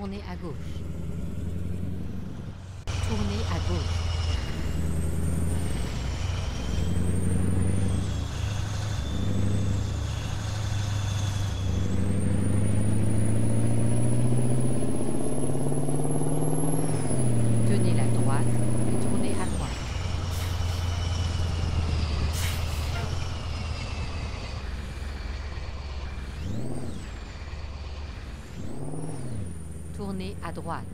à tourner à gauche. Tournez à gauche. Tenez la droite et tournez à droite. Tournez à droite.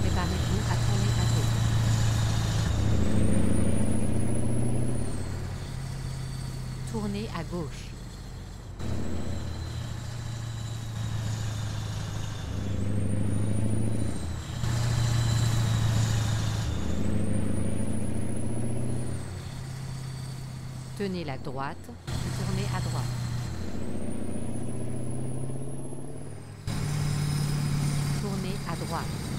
Préparez-vous à tourner à gauche. Tournez à gauche. Tenez la droite tournez à droite. Tournez à droite.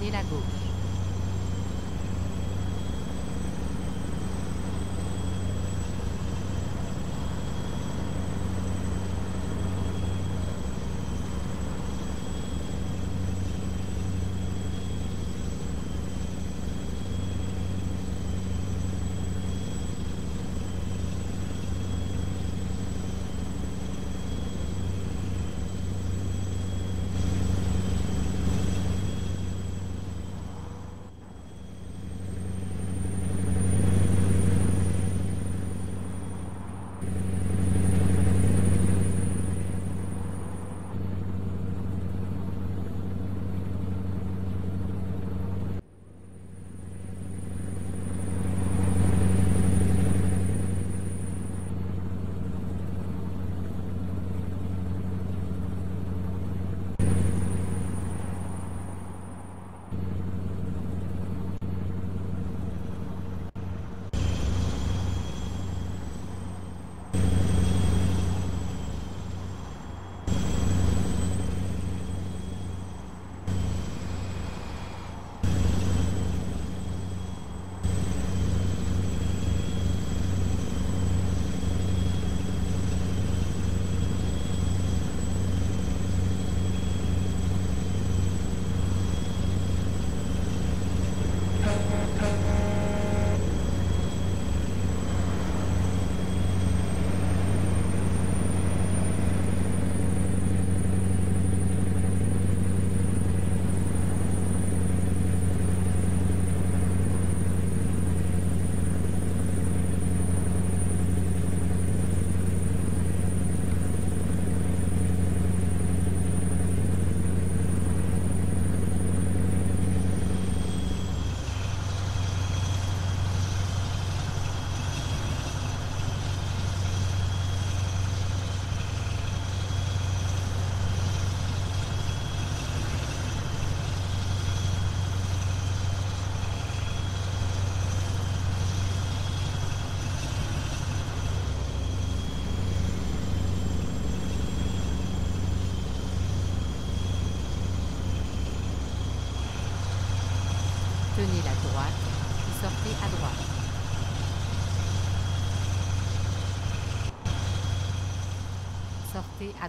Tenez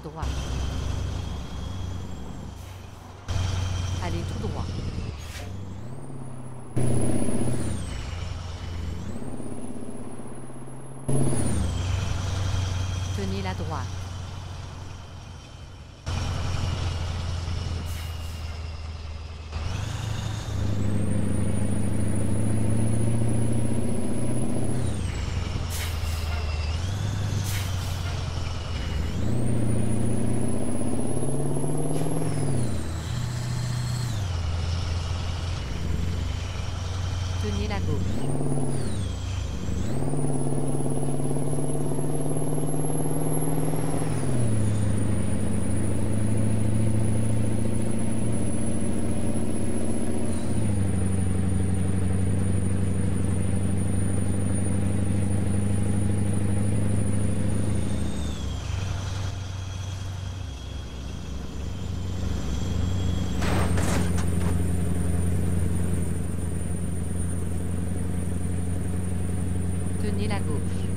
Sortez à droite. Allez tout droit. Tenez la droite. Tenez la gauche. Tenez la gauche.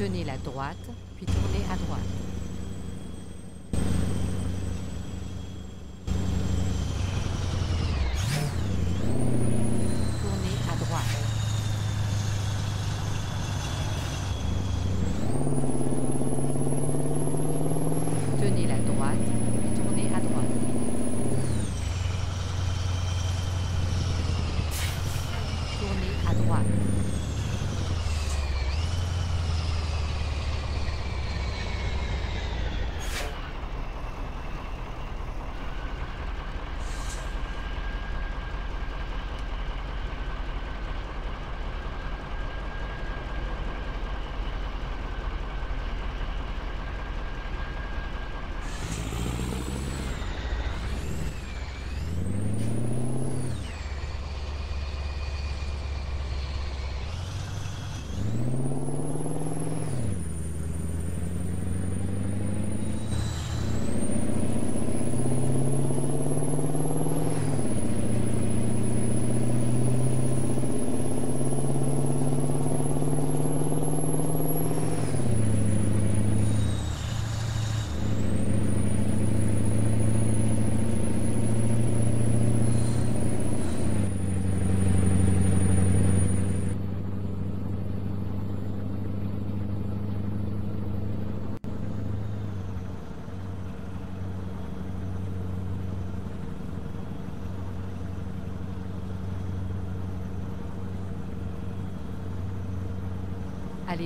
Tenez la droite, puis tournez à droite. Tournez à droite. Tenez la droite, puis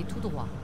Tout droit.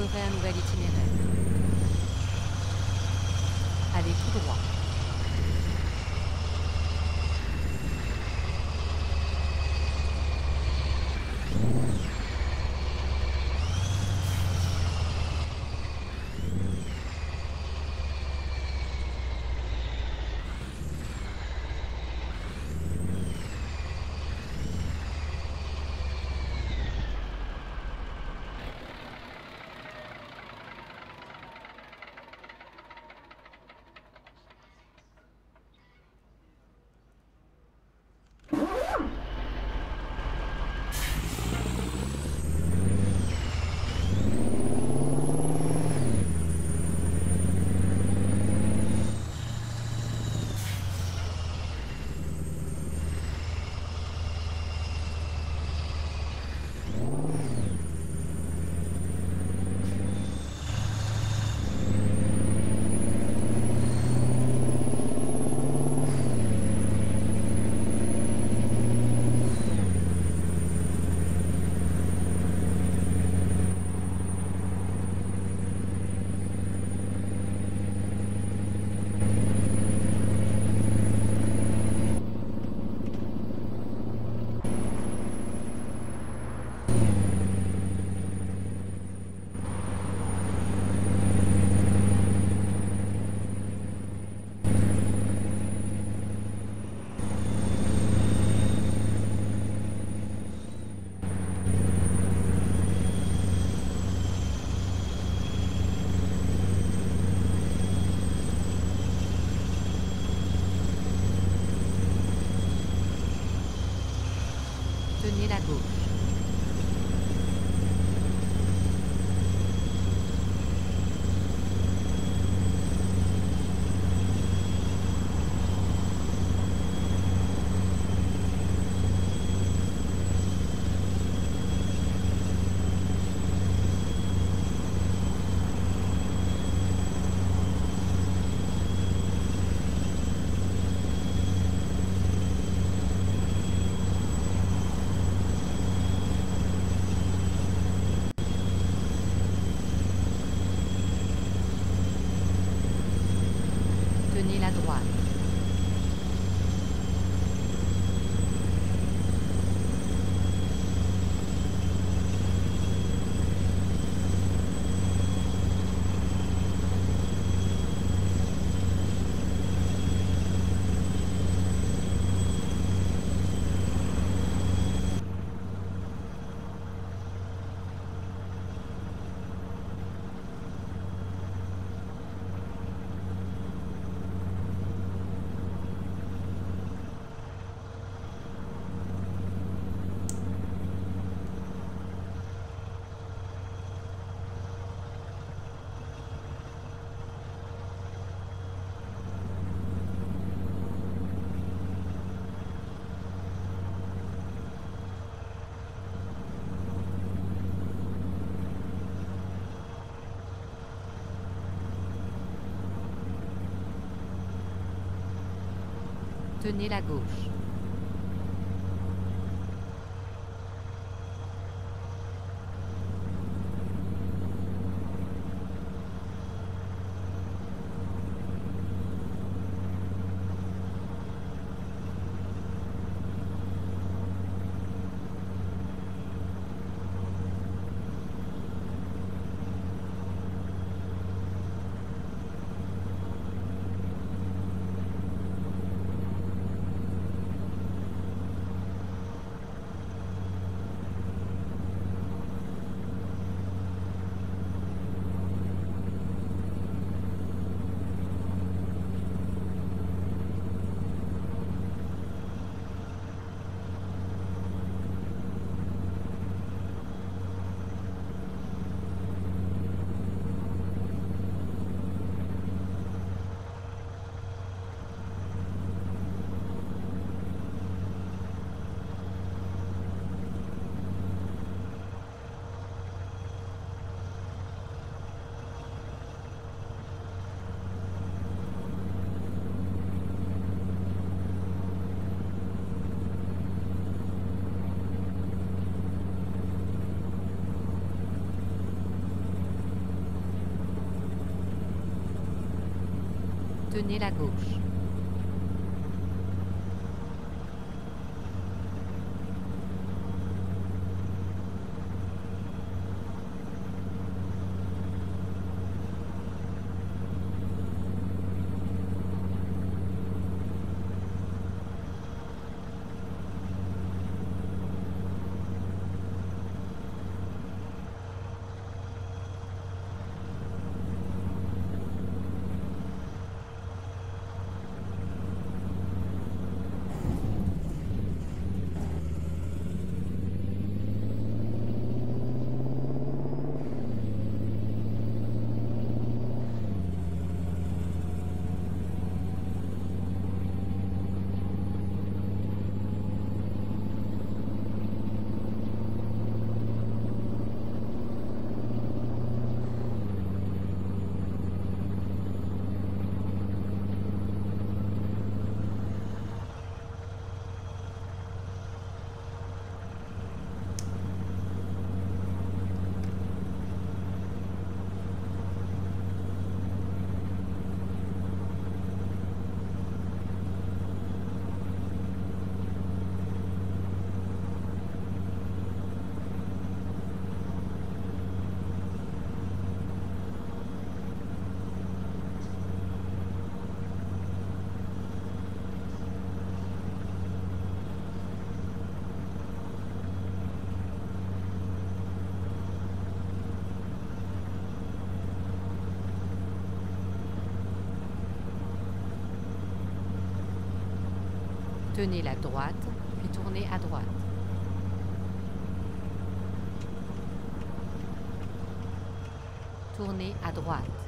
Sullivan Ready Tenez la gauche. Tenez la gauche. Tenez la droite, puis tournez à droite. Tournez à droite.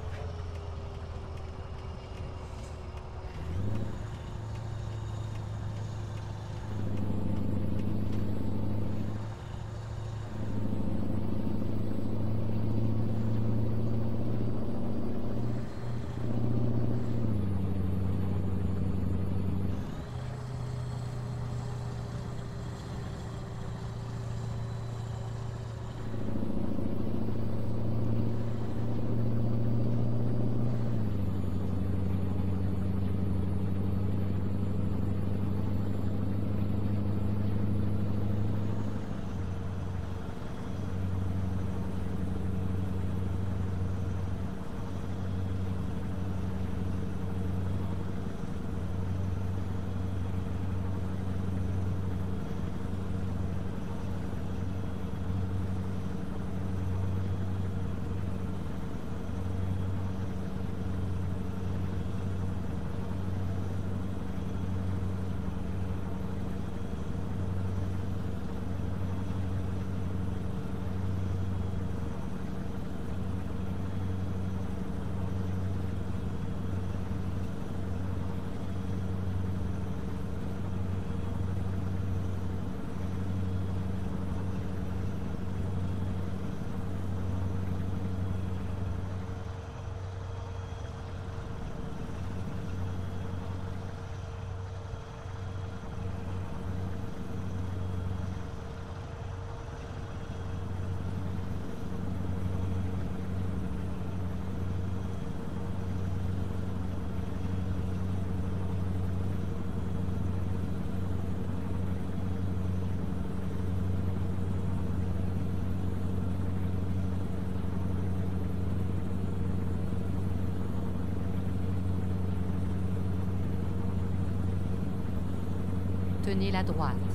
Tenez la droite.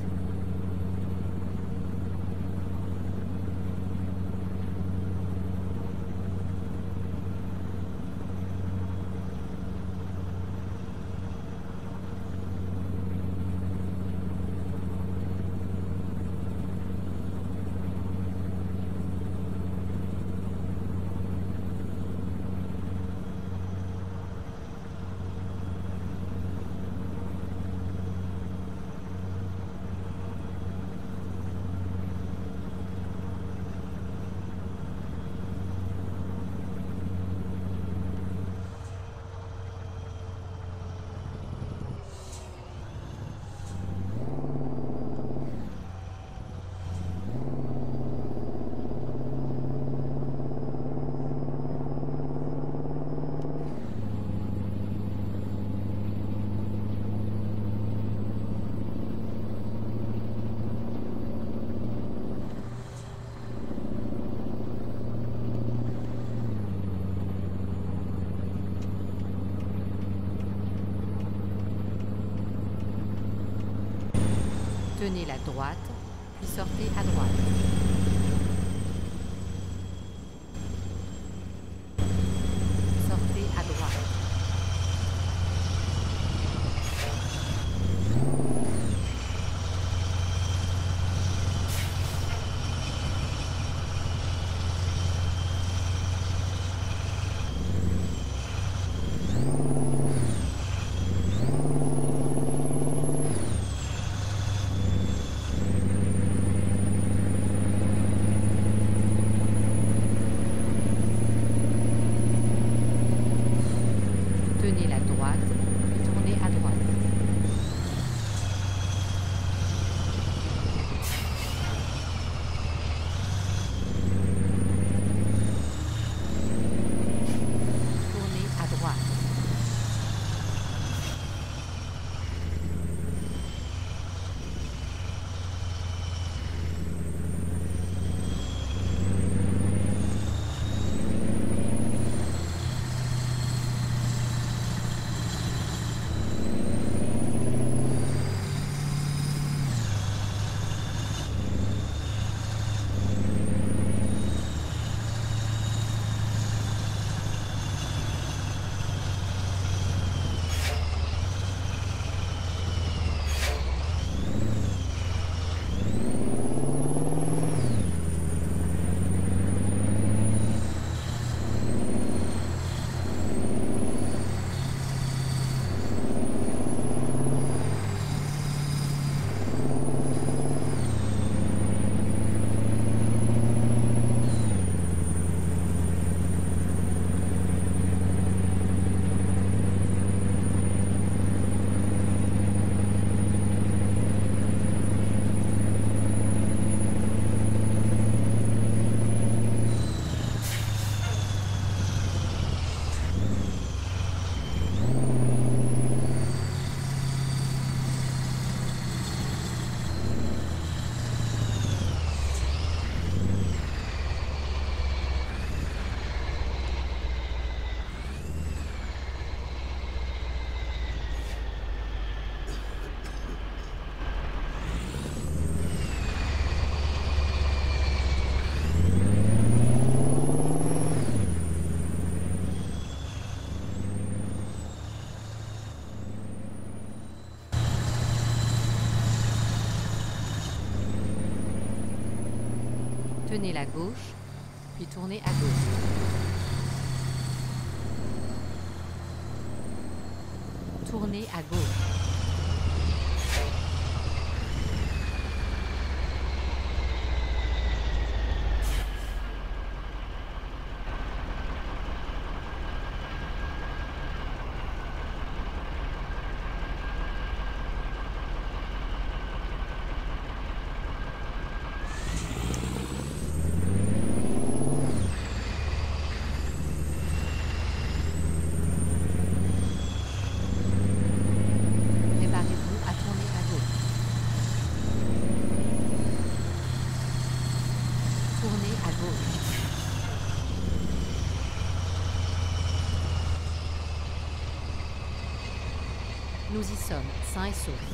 Tenez la droite, puis sortez à droite. Tenez la gauche, puis tournez à gauche. Tournez à gauche. eyesore.